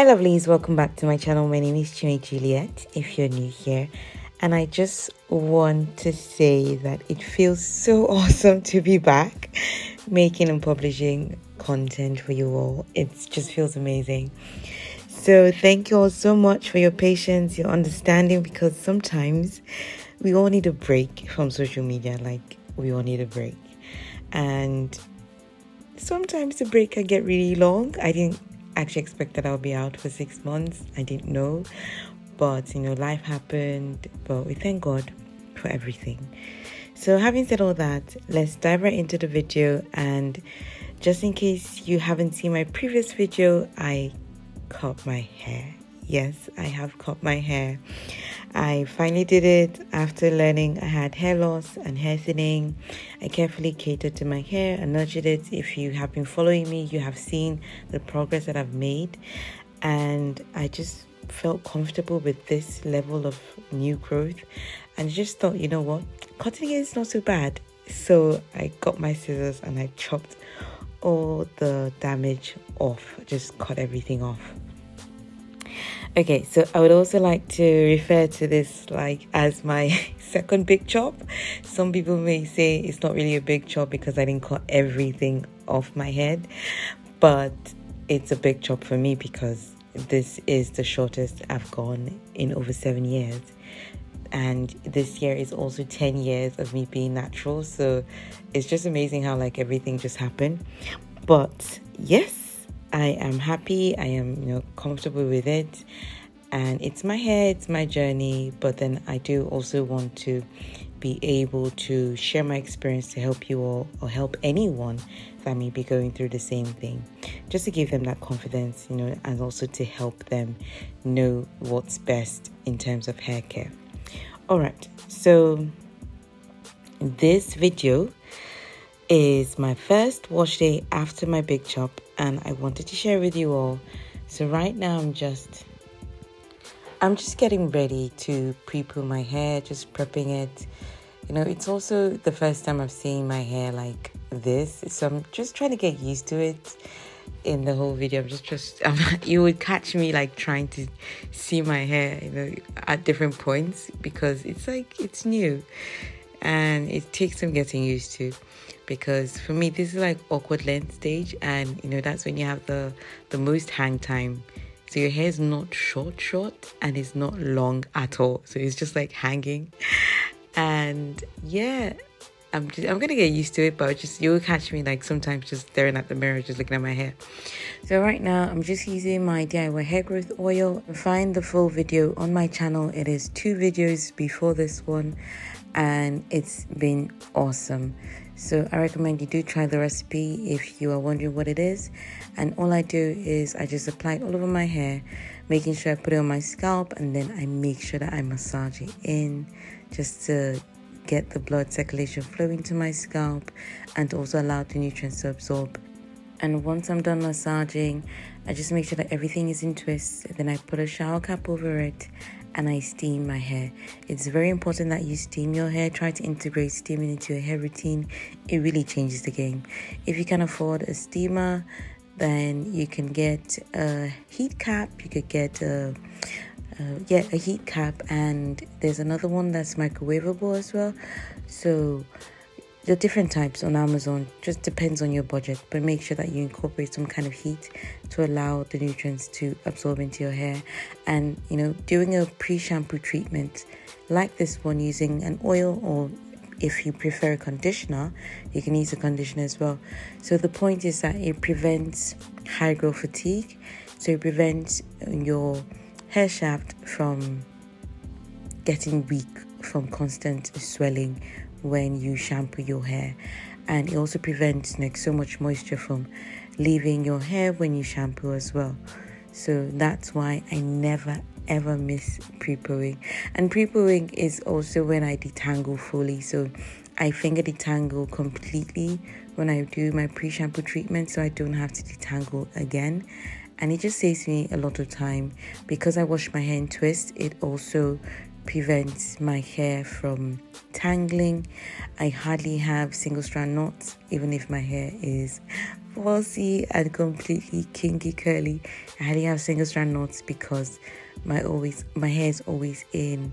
Hi lovelies, welcome back to my channel. My name is Chinwe Juliet if you're new here. And I just want to say that it feels so awesome to be back making and publishing content for you all. It just feels amazing. So thank you all so much for your patience, your understanding, because sometimes we all need a break from social media. Like we all need a break. And sometimes the break can get really long. I didn't actually expect that I'll be out for six months. I didn't know. But, you know, life happened. But we thank God for everything. So, having said all that, let's dive right into the video. And just in case you haven't seen my previous video, I cut my hair. Yes, I have cut my hair. I finally did it after learning I had hair loss and hair thinning. I carefully catered to my hair and nurtured it. If you have been following me, you have seen the progress that I've made. And I just felt comfortable with this level of new growth and just thought, you know what, cutting it is not so bad. So I got my scissors and I chopped all the damage off, just cut everything off. Okay, so I would also like to refer to this like as my second big chop. Some people may say it's not really a big chop because I didn't cut everything off my head, but it's a big chop for me because this is the shortest I've gone in over seven years. And this year is also 10 years of me being natural. So it's just amazing how like everything just happened. But yes, I am happy, I am, you know, comfortable with it. And it's my hair, it's my journey, but then I do also want to be able to share my experience to help you all or help anyone that may be going through the same thing. Just to give them that confidence, you know, and also to help them know what's best in terms of hair care. All right, so this video is my first wash day after my big chop and I wanted to share with you all. So right now I'm just I'm just getting ready to pre-poo my hair, just prepping it. You know, it's also the first time I've seen my hair like this, so I'm just trying to get used to it. In the whole video, I'm just just you would catch me like trying to see my hair, you know, at different points because it's like it's new, and it takes some getting used to because for me this is like awkward length stage and you know that's when you have the the most hang time so your hair is not short short and it's not long at all so it's just like hanging and yeah I'm just, I'm gonna get used to it, but just you'll catch me like sometimes just staring at the mirror, just looking at my hair. So right now I'm just using my DIY hair growth oil. Find the full video on my channel. It is two videos before this one, and it's been awesome. So I recommend you do try the recipe if you are wondering what it is. And all I do is I just apply it all over my hair, making sure I put it on my scalp, and then I make sure that I massage it in just to get the blood circulation flowing to my scalp and also allow the nutrients to absorb. And once I'm done massaging, I just make sure that everything is in twist. Then I put a shower cap over it and I steam my hair. It's very important that you steam your hair. Try to integrate steaming into your hair routine. It really changes the game. If you can afford a steamer, then you can get a heat cap. You could get a uh, yeah a heat cap, and there's another one that's microwavable as well. So the different types on Amazon just depends on your budget, but make sure that you incorporate some kind of heat to allow the nutrients to absorb into your hair. And you know, doing a pre shampoo treatment like this one using an oil or if you prefer a conditioner, you can use a conditioner as well. So the point is that it prevents hygral fatigue, so it prevents your hair shaft from getting weak from constant swelling when you shampoo your hair. And it also prevents like so much moisture from leaving your hair when you shampoo as well. So that's why i never ever miss pre-pooing and pre-pooing is also when i detangle fully. So i finger detangle completely when i do my pre-shampoo treatment so i don't have to detangle again. And it just saves me a lot of time. Because i wash my hair in twist it also prevents my hair from tangling. I hardly have single strand knots, even if my hair is falsy and completely kinky curly. I hardly have single strand knots because my always my hair is always in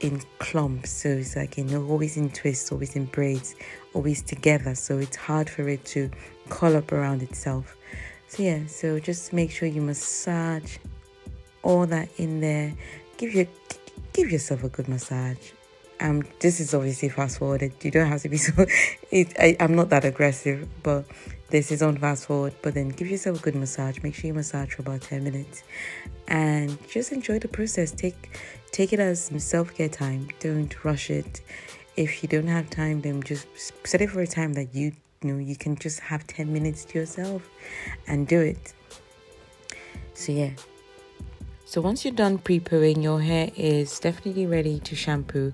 in clumps so it's like you know always in twists always in braids always together so it's hard for it to curl up around itself so yeah so just make sure you massage all that in there give your give yourself a good massage. Um this is obviously fast forwarded. You don't have to be so it, I, i'm not that aggressive but this is on fast forward. But then give yourself a good massage. Make sure you massage for about 10 minutes. And just enjoy the process. Take take it as self-care time. Don't rush it. If you don't have time then just set it for a time that you, you know you can just have 10 minutes to yourself and do it. So yeah so once you're done pre-pooing your hair is definitely ready to shampoo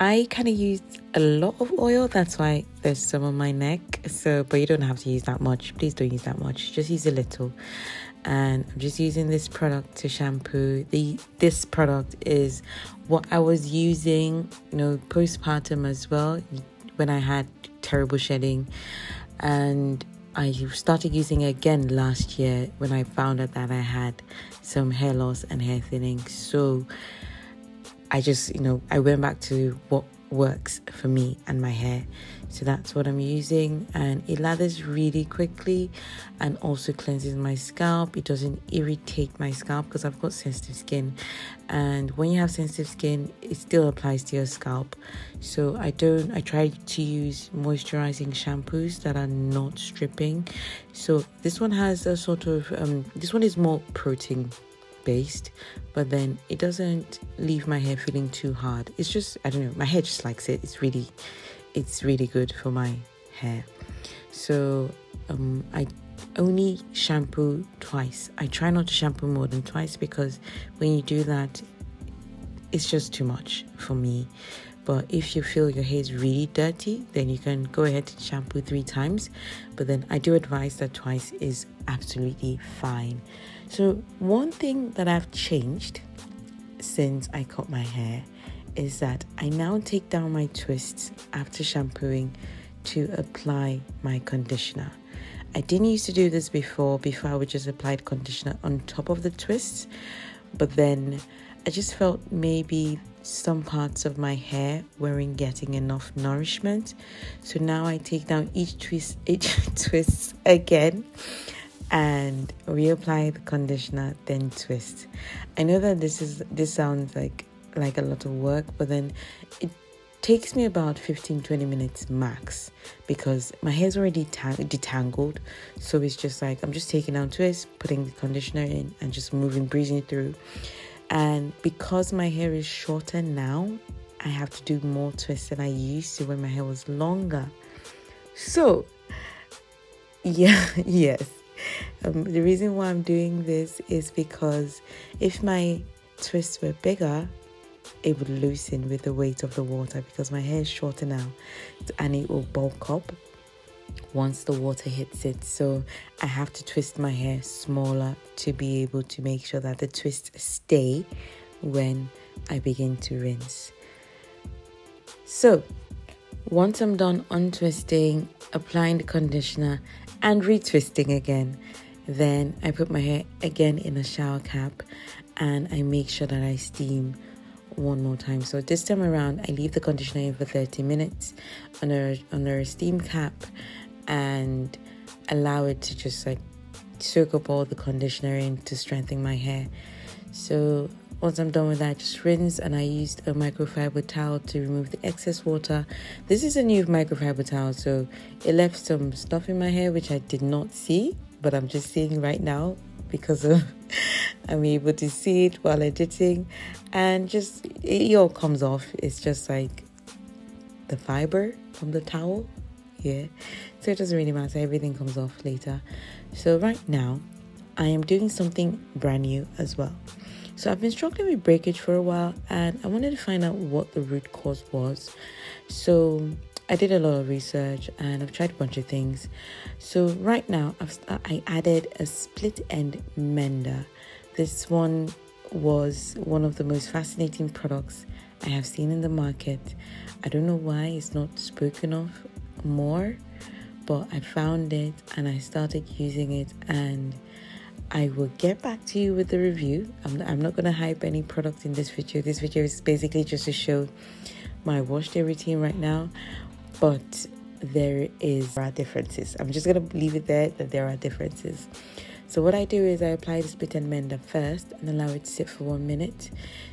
I kind of used a lot of oil. That's why there's some on my neck. So, but you don't have to use that much. Please don't use that much. Just use a little. And I'm just using this product to shampoo. The this product is what I was using, you know, postpartum as well when I had terrible shedding, and I started using it again last year when I found out that I had some hair loss and hair thinning. So I just, you know, I went back to what works for me and my hair. So that's what I'm using, and it lathers really quickly and also cleanses my scalp. It doesn't irritate my scalp because I've got sensitive skin, and when you have sensitive skin, it still applies to your scalp. So I don't, I try to use moisturizing shampoos that are not stripping. So this one has a sort of, um, this one is more protein based, but then it doesn't leave my hair feeling too hard. It's just I don't know, my hair just likes it. It's really it's really good for my hair. So um I only shampoo twice. I try not to shampoo more than twice because when you do that it's just too much for me. But if you feel your hair is really dirty, then you can go ahead and shampoo three times. But then I do advise that twice is absolutely fine. So, one thing that I've changed since I cut my hair is that I now take down my twists after shampooing to apply my conditioner. I didn't used to do this before, before I would just apply conditioner on top of the twists, but then I just felt maybe some parts of my hair weren't getting enough nourishment. So now I take down each twist, each twist again and reapply the conditioner then twist. I know that this is this sounds like like a lot of work but then it takes me about 15 20 minutes max because my hair's already detangled. So it's just like i'm just taking down twist putting the conditioner in and just moving breezing through. And because my hair is shorter now i have to do more twists than i used to when my hair was longer. So yeah yes um, the reason why I'm doing this is because if my twists were bigger, it would loosen with the weight of the water because my hair is shorter now and it will bulk up once the water hits it. So I have to twist my hair smaller to be able to make sure that the twists stay when I begin to rinse. So once I'm done untwisting, applying the conditioner and retwisting again. Then I put my hair again in a shower cap and I make sure that I steam one more time. So this time around, I leave the conditioner in for 30 minutes under under a steam cap and allow it to just like soak up all the conditioner in to strengthen my hair. So once I'm done with that, just rinse and I used a microfiber towel to remove the excess water. This is a new microfiber towel, so it left some stuff in my hair which I did not see, but I'm just seeing right now because of I'm able to see it while editing and just it all comes off. It's just like the fiber from the towel. Yeah. So it doesn't really matter, everything comes off later. So right now I am doing something brand new as well. So I've been struggling with breakage for a while and I wanted to find out what the root cause was. So I did a lot of research and I've tried a bunch of things. So right now I've I added a split end mender. This one was one of the most fascinating products I have seen in the market. I don't know why it's not spoken of more, but I found it and I started using it and I will get back to you with the review. I'm, I'm not going to hype any product in this video. This video is basically just to show my wash day routine right now, but there is there are differences. I'm just going to leave it there that there are differences. So what I do is I apply the split end mender first and allow it to sit for one minute.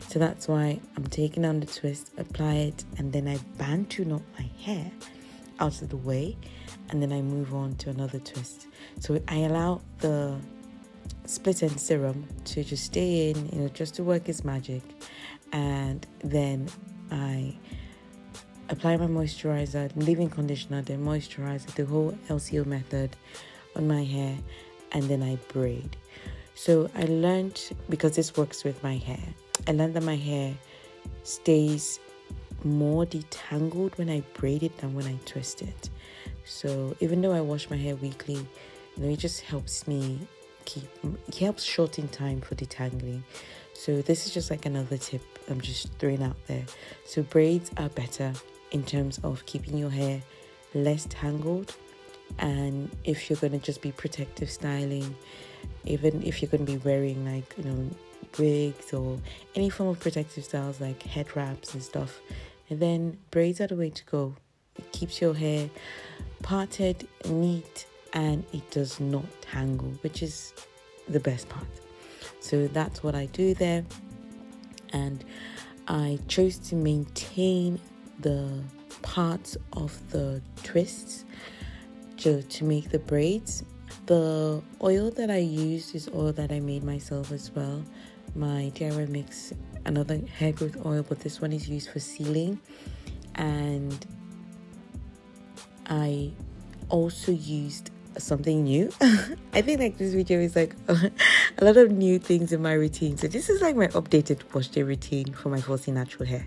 So that's why I'm taking on the twist, apply it, and then I bantu knot my hair out of the way, and then I move on to another twist. So I allow the split end serum to just stay in, you know, just to work its magic, and then I apply my moisturizer, leave-in conditioner, then moisturizer, the whole LCO method on my hair, and then I braid. So I learned because this works with my hair. I learned that my hair stays more detangled when I braid it than when I twist it. So even though I wash my hair weekly, you know, it just helps me keep it helps shorten time for detangling. So this is just like another tip I'm just throwing out there. So braids are better in terms of keeping your hair less tangled and if you're going to just be protective styling even if you're going to be wearing like you know wigs or any form of protective styles like head wraps and stuff and then braids are the way to go it keeps your hair parted neat and it does not tangle which is the best part so that's what i do there and i chose to maintain the parts of the twists to, to make the braids. The oil that I used is oil that I made myself as well. My DIY mix, another hair growth oil, but this one is used for sealing. And I also used something new. I think like this video is like a lot of new things in my routine. So this is like my updated wash day routine for my 4C natural hair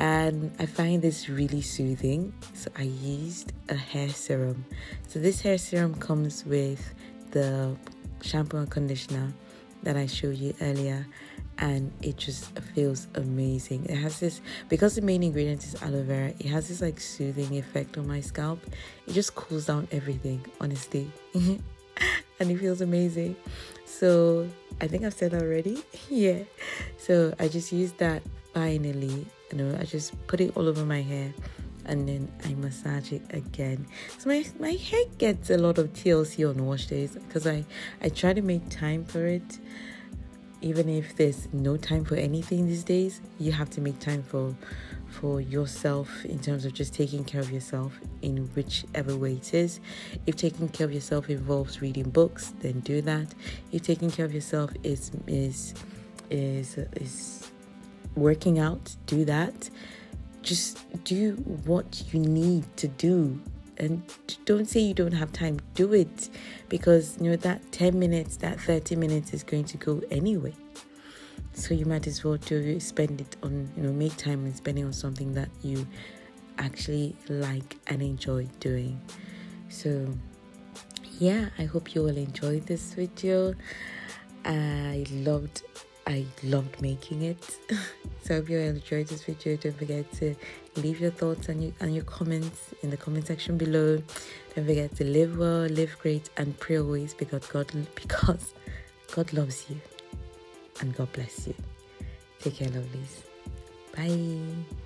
and I find this really soothing. So I used a hair serum. So this hair serum comes with the shampoo and conditioner that I showed you earlier and it just feels amazing. It has this because the main ingredient is aloe vera, it has this like soothing effect on my scalp. It just cools down everything, honestly. and it feels amazing. So I think I've said already. yeah. So I just used that finally you know i just put it all over my hair and then i massage it again so my, my hair gets a lot of tlc on wash days because i i try to make time for it even if there's no time for anything these days you have to make time for for yourself in terms of just taking care of yourself in whichever way it is if taking care of yourself involves reading books then do that if taking care of yourself is is is is working out, do that. Just do what you need to do. And don't say you don't have time. Do it because you know that 10 minutes, that 30 minutes is going to go anyway. So you might as well do spend it on, you know, make time and spend it on something that you actually like and enjoy doing. So yeah, I hope you all enjoyed this video. I loved I loved making it. so if you enjoyed this video, don't forget to leave your thoughts and your, and your comments in the comment section below. Don't forget to live well, live great, and pray always because God because God loves you and God bless you. Take care, lovelies. Bye.